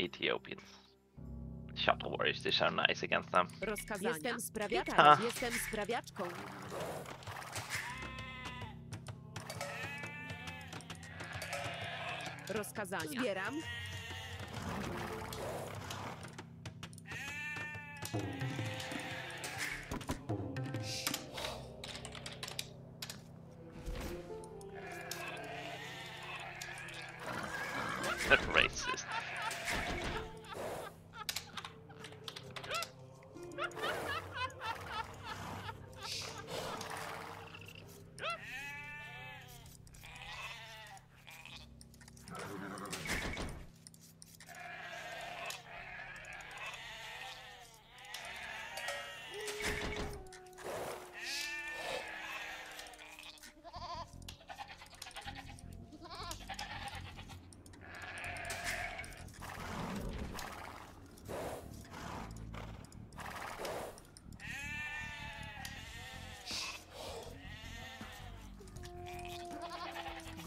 Ethiopians. Shuttle warriors, these are nice against them. Rozkazania. Jestem sprawiaczką. A. Jestem sprawiaczką. Rozkazania. Zbieram.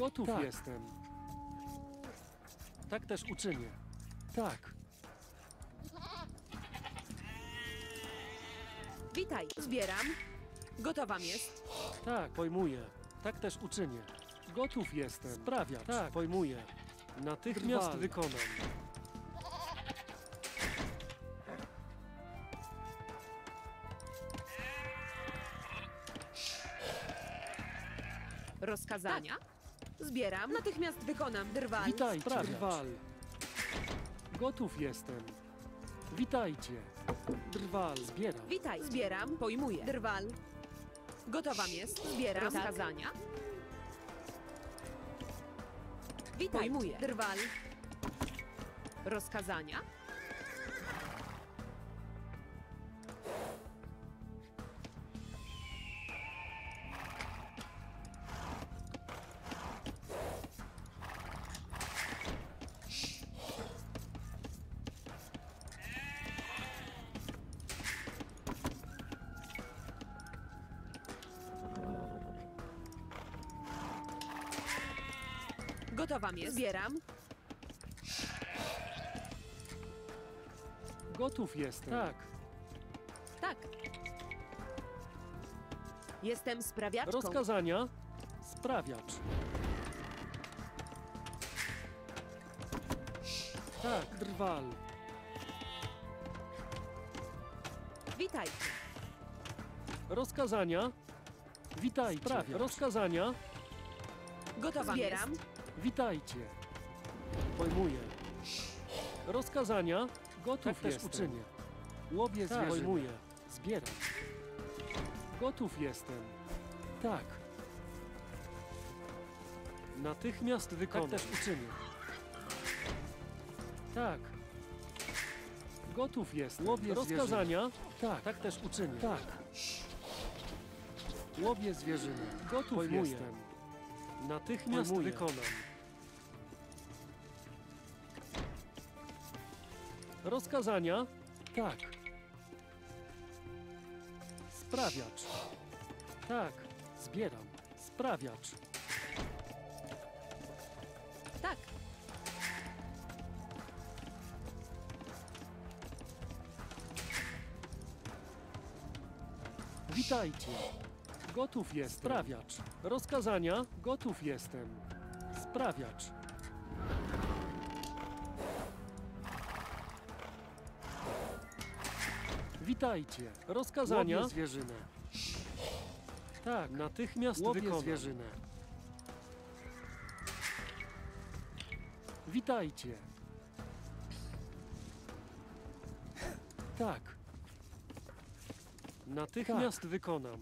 Gotów Tak. jestem. Tak też uczynię. Tak. Witaj. Zbieram. Gotowam jest. Tak, pojmuję. Tak też uczynię. Gotów jestem. Sprawiacz. Tak, pojmuję. Natychmiast Drwal. wykonam. Rozkazania. Zbieram. Natychmiast wykonam. Drwal. Witaj, Sprawiacz. Drwal. Gotów jestem. Witajcie. Drwal. Zbieram. Witaj. Zbieram. Pojmuję. Drwal. Gotowam jest. Zbieram. Rozkazania. Witaj. Pojmuję. Drwal. Rozkazania. Gotowam jest. Zbieram. Gotów jestem. Tak. Tak. Jestem sprawiaczką. Rozkazania. Sprawiacz. Tak, drwal. Witaj. Rozkazania. Witajcie. Sprawiacz. Rozkazania. Gotowam Zbieram. jest. Witajcie. Pojmuję. Rozkazania. Gotów Tak też jestem. uczynię. Łowię Tak. Pojmuję. Zbieram. Gotów jestem. Tak. Natychmiast wykonam. Tak też uczynię. Tak. Gotów jest. Łowię Rozkazania. Tak. Tak też uczynię. Tak. Łowię zwierzynę. Gotów Pojmuję. jestem. Natychmiast Pojmuję. wykonam. Rozkazania? Tak. Sprawiacz. Tak. Zbieram. Sprawiacz. Tak. Witajcie. Gotów jestem. Sprawiacz. Rozkazania? Gotów jestem. Sprawiacz. Witajcie. Rozkazania? Łowię zwierzynę. Tak, natychmiast Łowię wykonam. zwierzynę. Witajcie. Tak. Natychmiast wykonam.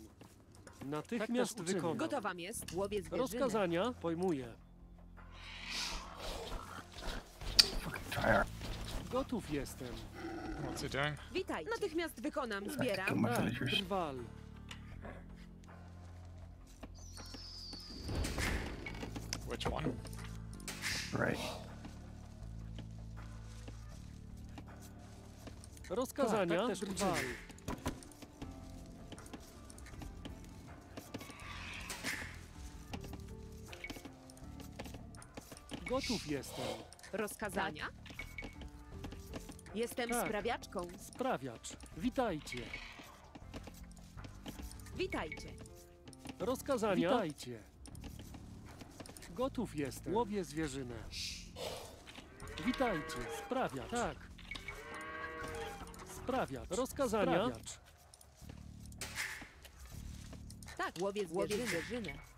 Natychmiast Tak też uczynię. wykonam. Gotowam jest. Łowię zwierzynę. Rozkazania pojmuję. Gotów jestem. What's he doing? Witaj. Natychmiast wykonam. Zbieram. Tak, villagers. drwal. Which one? Right. Rozkazania Tak, tak drwal. Gotów jestem. Rozkazania. Jestem Tak. sprawiaczką. Sprawiacz. Witajcie. Witajcie. Rozkazania. Witajcie. Gotów jestem. Łowię zwierzynę. Witajcie. Sprawiacz. Tak. Sprawiacz. Rozkazania. Sprawiacz. Tak, łowię zwierzynę. zwierzynę.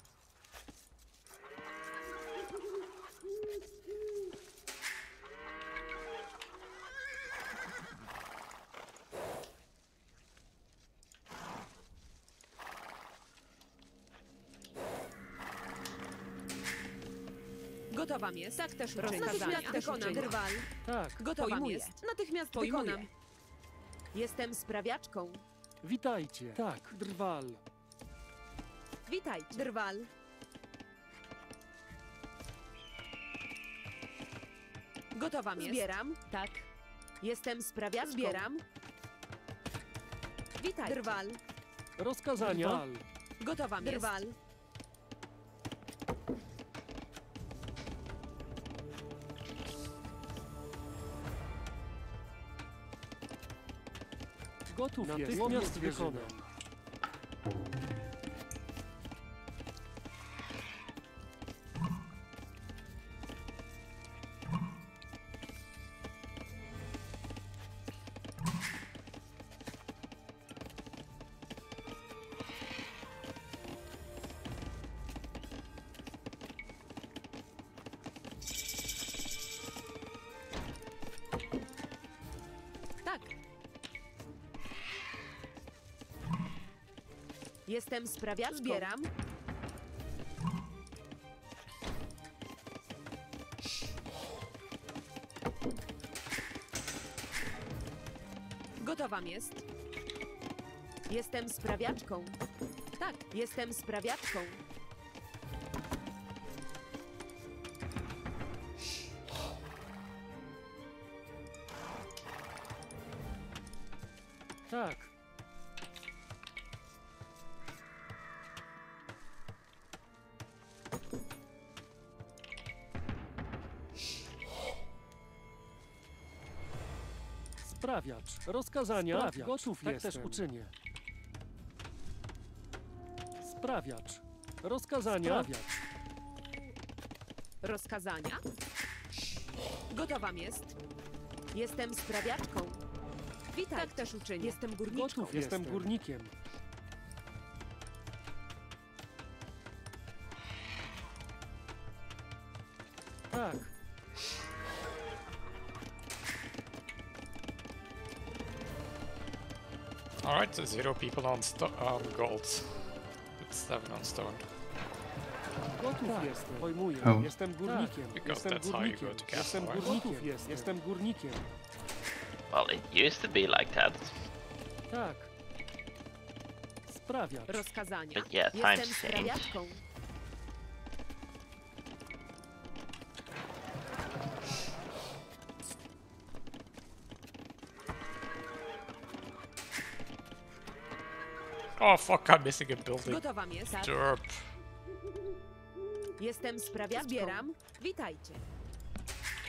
Gotowam jest. Tak też. Rozkazania. Natychmiast wykonam. Drwal. Tak. Gotowam Pojmuję. jest. Natychmiast Pojmuję. wykonam. Jestem sprawiaczką. Witajcie. Tak. Drwal. Witajcie. Drwal. Gotowam jest. Zbieram. Tak. Jestem sprawiaczką. Zbieram. Witaj. Drwal. Rozkazania. Drwal. Gotowam jest. Drwal. Gotów jest. Natychmiast wykonam. Tak. Jestem sprawiaczką. Zbieram. Gotowam jest. Jestem sprawiaczką. Tak, jestem sprawiaczką. Sprawiacz. Rozkazania. Sprawiacz. Gotów tak jestem. też uczynię. Sprawiacz. Rozkazania. Sprawiacz. Rozkazania? Gotowam jest. Jestem sprawiaczką. Witaj. Tak też uczynię. Jestem górniczką. Gotów jestem. górnikiem. Zero people on, sto- on gold. It's seven on stone. Gotów jestem. Pojmuję. Oh. Jestem górnikiem. Because Jestem górnikiem. Jestem górnikiem. Jest. Jestem górnikiem. Well, it used to be like that. Tak. Sprawiacz. Rozkazania? But yeah, times change. Oh fuck, I'm missing a building. Gotowam jest. Tak. Derp. Jestem sprawiaczką. Zbieram. Witajcie.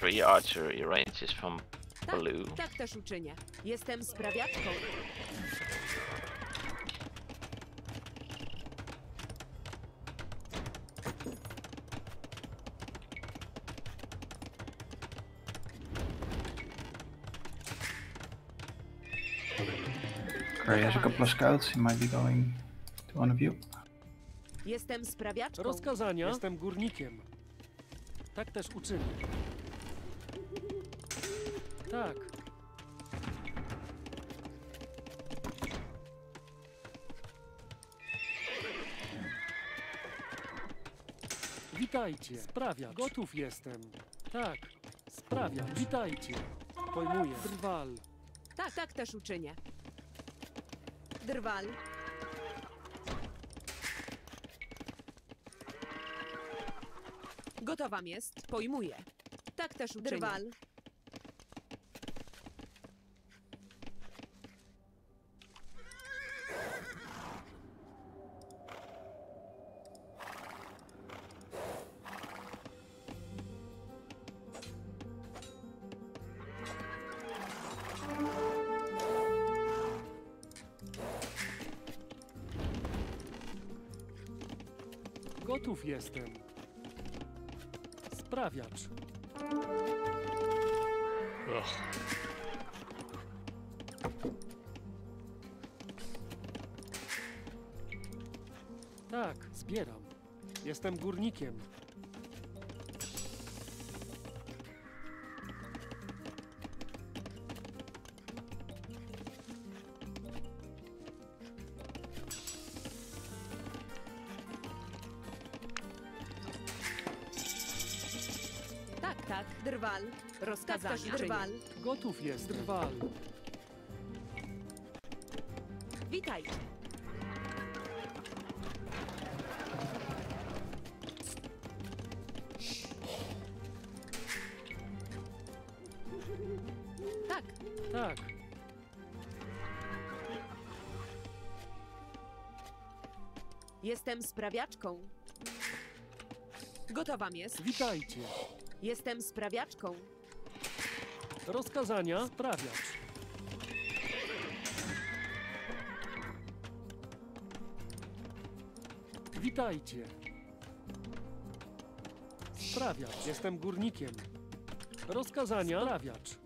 Three archery ranges from Tak, blue. tak też uczynię. Jestem sprawiaczką. Scouts. He might be going to one of you. Jestem sprawiaczką. Rozkazania. Jestem górnikiem. Tak też uczynię. Tak. Witajcie. Sprawiacz. Gotów jestem. Tak. Sprawiacz. Witajcie. Pojmuję. Drwal. Tak, tak też uczynię. Drwal. Gotowam jest. Pojmuję. Tak też uczynię. Drwal. Jestem. Sprawiacz. Ugh. Tak, zbieram. Jestem górnikiem. Też drwal. Gotów jest. Drwal. Witajcie. Tak, Tak. jestem sprawiaczką. Gotowa jest. Witajcie. Jestem sprawiaczką. Rozkazania. Sprawiacz. Witajcie. Sprawiacz. Jestem górnikiem. Rozkazania. Sprawiacz.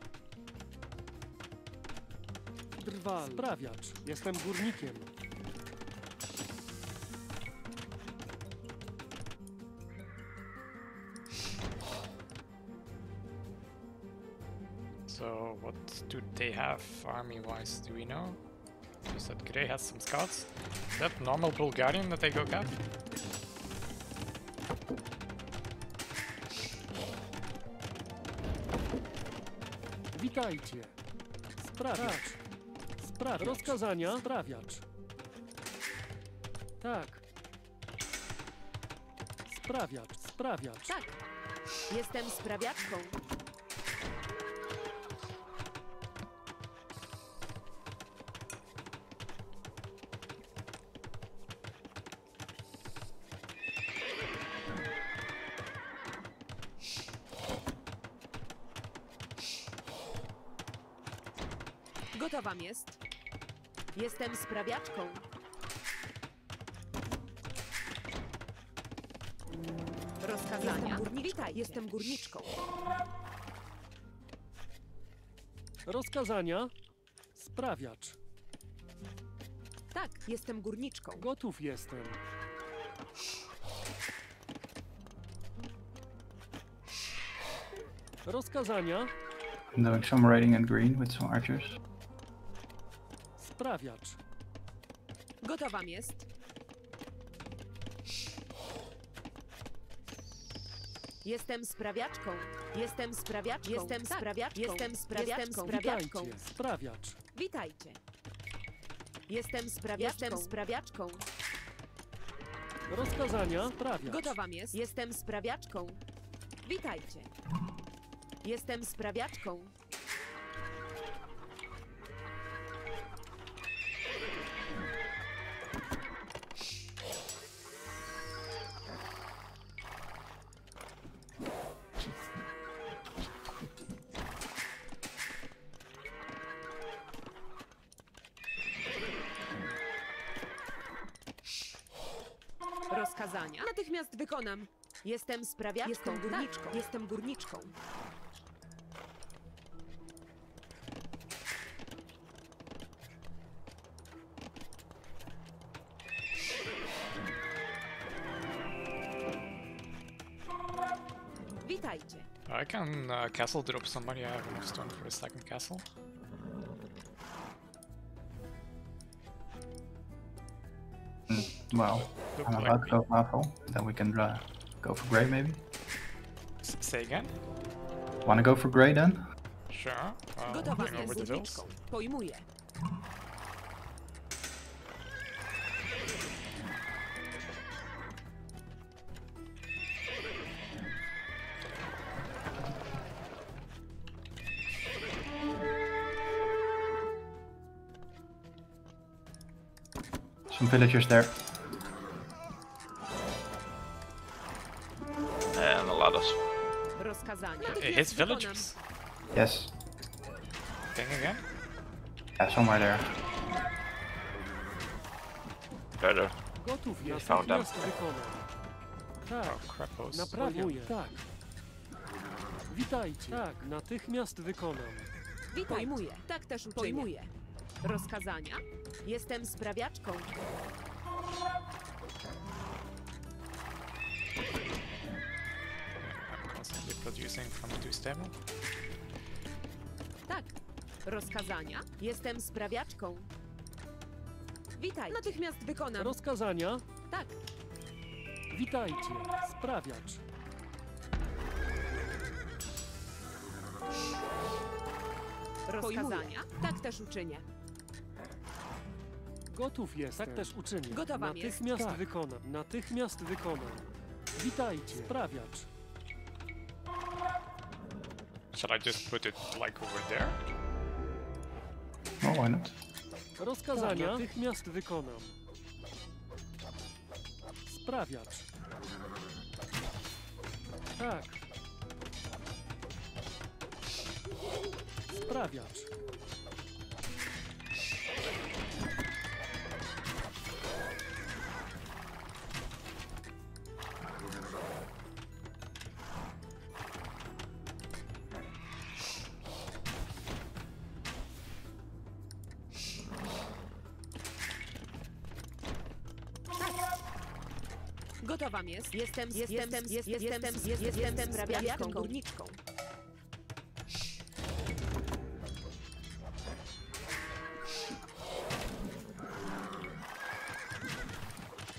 Drwal. Sprawiacz. Jestem górnikiem. Have army-wise? Do we know? You said Grey has some scouts. Is that normal Bulgarian that they go get? Witajcie. Sprawiacz. Sprawiacz. Rozkazania. Sprawiacz. Tak. Sprawiacz. Sprawiacz. Tak, jestem sprawiaczką. Jestem sprawiaczką. Rozkazania. Jestem górniczką. Witaj, jestem górniczką. Rozkazania. Sprawiacz. Tak, jestem górniczką. Gotów jestem. Rozkazania. Doing some raiding in green with some archers. Sprawiacz. Gotowa jest. Jestem sprawiaczką. Jestem sprawiaczką. Jestem sprawiaczką. Jestem sprawiaczką. Jestem sprawiaczką. Witajcie. Sprawiacz. Witajcie. Jestem sprawiaczką. Jestem sprawiaczką. Rozkazania. Sprawiacz. Gotowa jest. Jestem sprawiaczką. Witajcie. Jestem sprawiaczką. Rozkazania. Natychmiast wykonam. Jestem sprawiaczką. Jestem górniczką. Tak, jestem górniczką. Witajcie. I can uh, castle drop somebody. I have enough stone for a second castle. Well, Look I'm like about to me. go Marvel. Then we can uh, go for grey maybe. S- say again? Wanna go for grey then? Sure. Uh, Gotowa bring over jestem the bills. górniczką. Pojmuję. Some villagers there. His villagers? Yes. Thing again? Yeah, somewhere there. better. Gotów jest. Found them. Tak. Oh, crapos. Naprawię. Tak. Witajcie. Tak, natychmiast wykonam. Witaj. Pojmuję. Tak też uczynię. Pojmuję. Rozkazania? Jestem sprawiaczką. Producing from. Tak. Rozkazania? Jestem sprawiaczką. Witaj. Natychmiast wykonam. Rozkazania? Tak. Witajcie. Sprawiacz. Rozkazania? Tak też uczynię. Gotów jestem. Tak też uczynię. Gotowam jest. Natychmiast Tak. wykonam. Natychmiast wykonam. Witajcie. Sprawiacz. Shall I just put it like over there? Oh, why not? Rozkazania? Natychmiast wykonam. Sprawiacz. Tak. Sprawiacz. Gotowam jest. Jestem, jestem, jestem, jestem, jestem, jestem, jestem sprawiaczką, górniczką.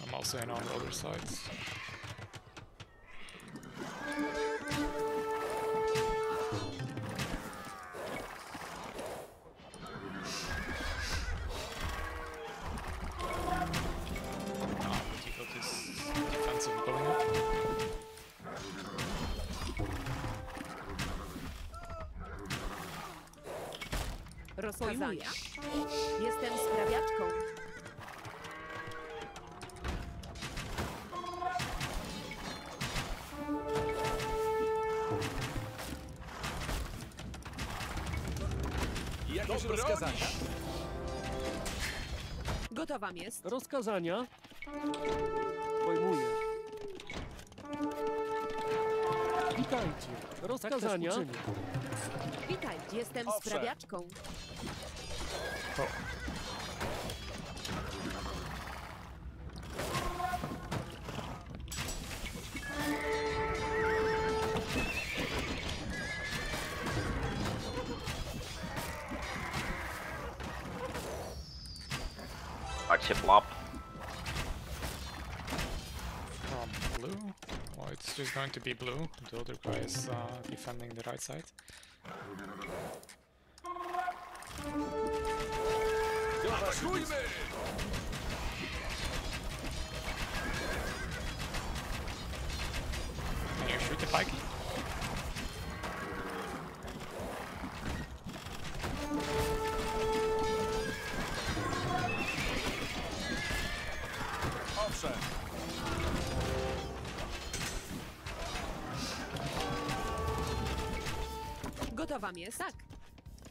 I'm also in on the other sides. Gotowam jest. Rozkazania? Pojmuję. Witajcie. Rozkazania? Tak Witaj. Jestem Owszem. sprawiaczką. Patrzcie, going to be blue. The other guy is uh, defending the right side. Gotowam jest. Tak.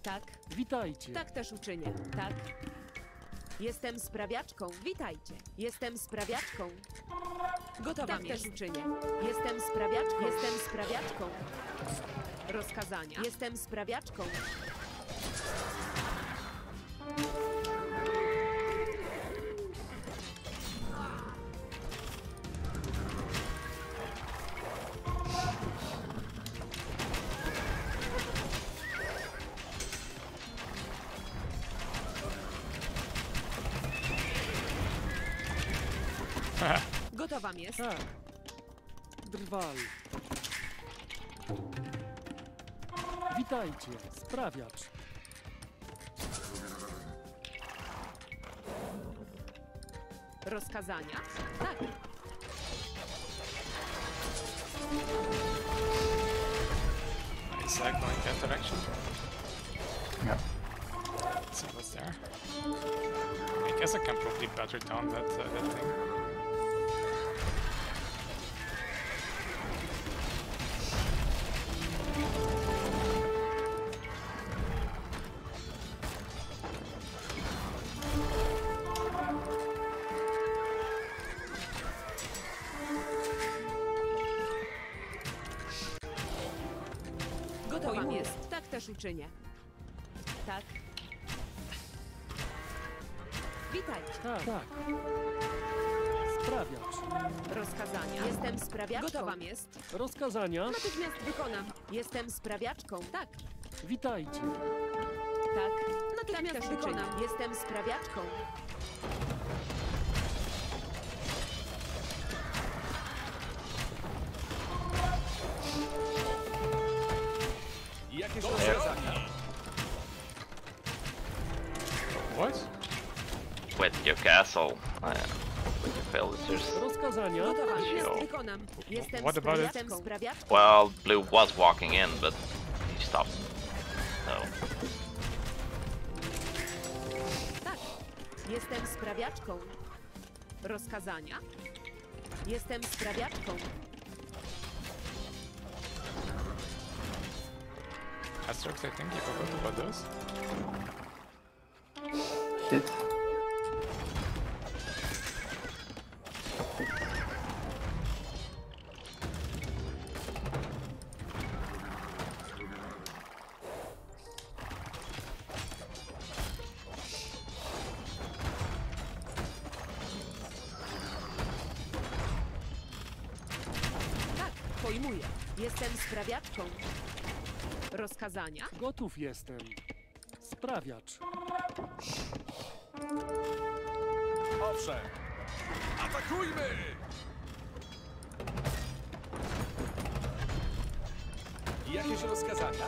Tak. Witajcie. Tak też uczynię. Tak. Jestem sprawiaczką. Witajcie. Jestem sprawiaczką. Gotowam Tak jest. też uczynię. Jestem sprawiaczką. Jestem sprawiaczką. Rozkazania? Jestem sprawiaczką. Tak. Drwal. Witajcie. Sprawiacz. Rozkazania? Tak. Is that going that direction? Let's see what's there. I guess I can probably better down that, uh, that thing. Sprawiacz. Rozkazania. Jestem sprawiaczką. Gotowam jest. Rozkazania. Natychmiast wykonam. Jestem sprawiaczką. Tak, Witajcie. tak. Natychmiast wykonam. Jestem sprawiaczką. Jakieś rozwiązania? What? With your castle. With your villagers. Rozkazania. Jest. Wykonam. Jestem What about it? sprawiaczką. Well, Blue was walking in, but he stopped. So, Tak. Jestem sprawiaczką. Rozkazania. Jestem sprawiaczką. Asterix, I think you forgot about this. Did. Sprawiaczką. Rozkazania. Gotów jestem. Sprawiacz. Owszem. Atakujmy! Jakieś rozkazania?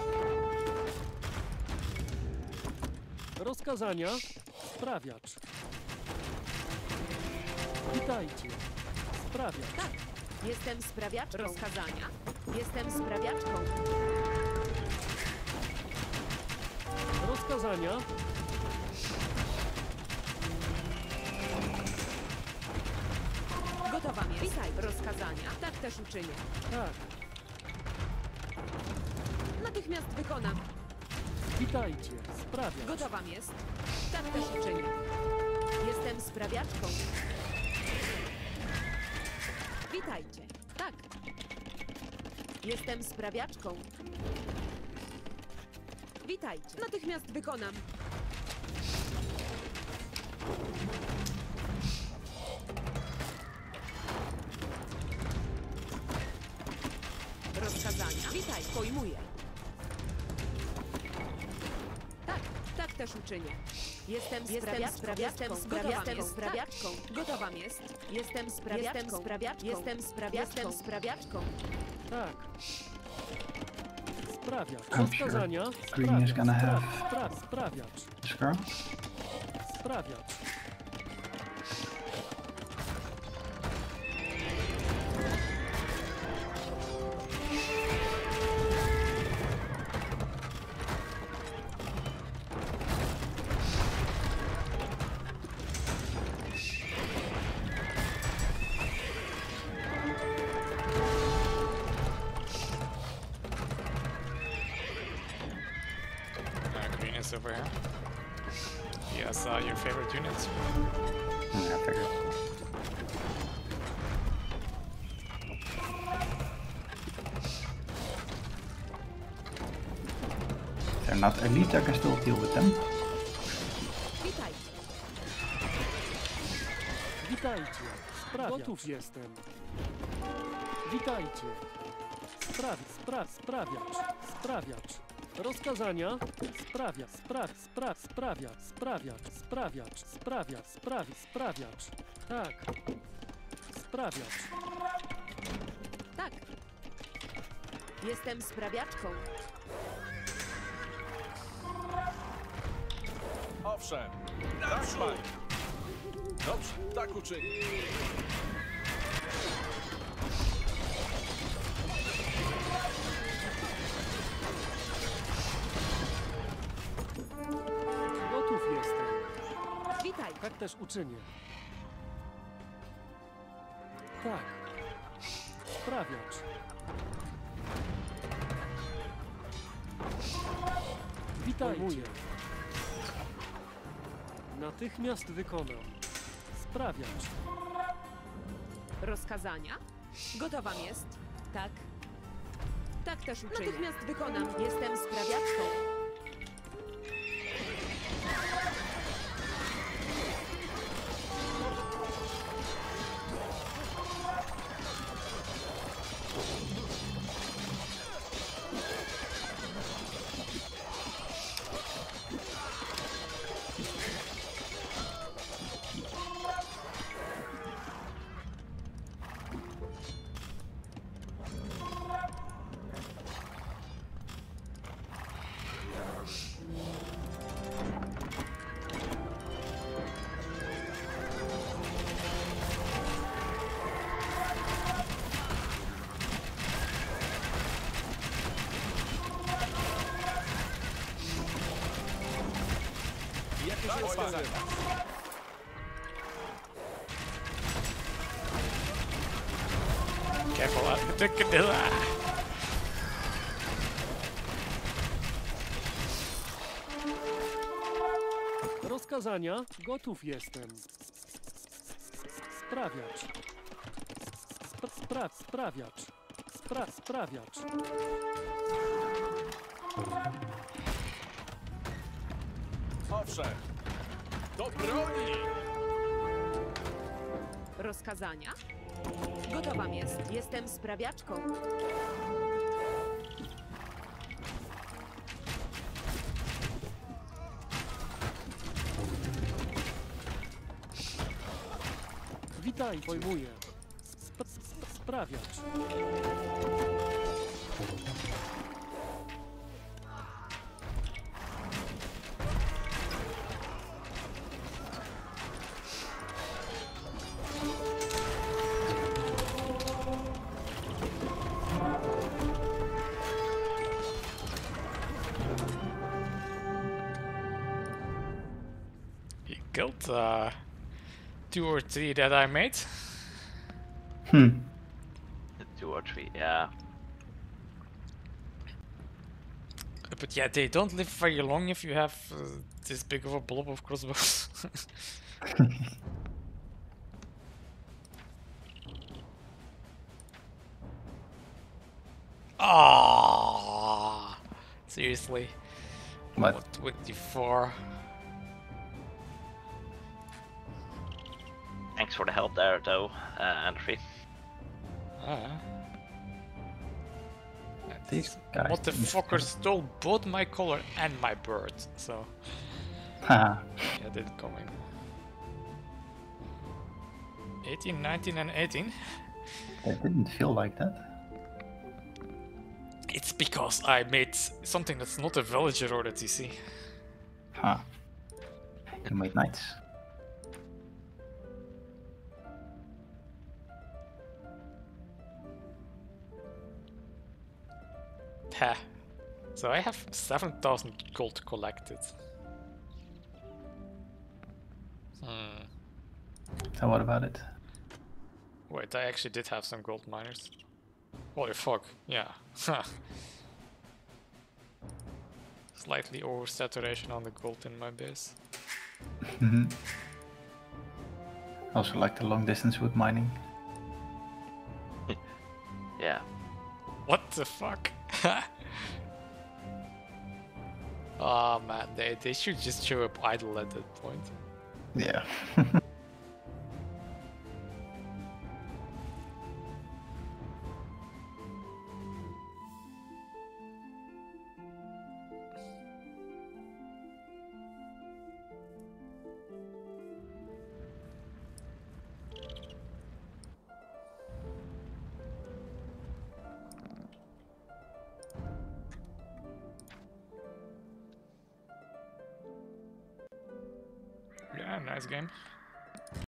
Rozkazania. Sprawiacz. Witajcie. Sprawiacz. Tak. Jestem sprawiaczką. Rozkazania. Jestem sprawiaczką. Rozkazania. Gotowa jest. Witaj. Rozkazania. Tak też uczynię. Tak. Natychmiast wykonam. Witajcie. Sprawiacz. Gotowa jest. Tak też uczynię. Jestem sprawiaczką. Witajcie. Jestem sprawiaczką. Witajcie. Natychmiast wykonam. Rozkazania. Witaj, pojmuję. Tak, tak też uczynię. Jestem sprawiaczką. Jestem sprawiaczką. Jestem sprawiaczką. Gotowa jest. Jestem sprawiaczką. Jestem sprawiaczką. Jestem sprawiaczką. Jestem sprawiaczką. Tak. Sprawiacz. Rozkazania. Green is gonna have- Spraw, sprawiacz. Sprawiacz. Elite, I can still deal with them. Witajcie. Witajcie. Sprawiacz. Gotów jestem. Witajcie. Spraw, spraw, sprawiacz. Sprawiacz. Rozkazania. Sprawia, spraw, spraw, sprawia, sprawiacz, sprawiacz, sprawia, sprawi, sprawiacz. Tak. Sprawiacz. Tak. Jestem sprawiaczką. Owszem. Naprzód! Dobrze, tak uczyni. Gotów jestem. Witaj. Tak też uczynię. Tak. Sprawiacz. Witajcie. Natychmiast wykonam. Sprawiacz. Rozkazania. Gotowam jest. Tak. Tak też uczynię. Natychmiast wykonam. Jestem sprawiaczką. Rozkazania? Careful, uh, the Cadilla. Rozkazania? Gotów jestem. Sprawiacz. Spra spra sprawiacz. Spra sprawiacz. Owszem. Do broni! Rozkazania? Gotowam jest. Jestem sprawiaczką. Witaj, pojmuję. Sp sp sprawiacz. Two or three that I made. Hmm. Two or three, yeah. But yeah, they don't live very long if you have uh, this big of a blob of crossbows. Ah, seriously. What? 24. Thanks for the help there, though, uh, Andrew. Ah. These guys. Motherfucker stole both my color and my bird, so Haha. yeah, didn't come in. 18, 19, and 18. It didn't feel like that. It's because I made something that's not a villager or a TC. Huh. You made knights. Heh. So I have 7,000 gold collected. Hmm. So what about it? Wait, I actually did have some gold miners. Holy fuck, yeah. Slightly oversaturation on the gold in my base. hmm Also like the long distance wood mining. Yeah. What the fuck? Oh man, they, they should just show up idle at that point. Yeah.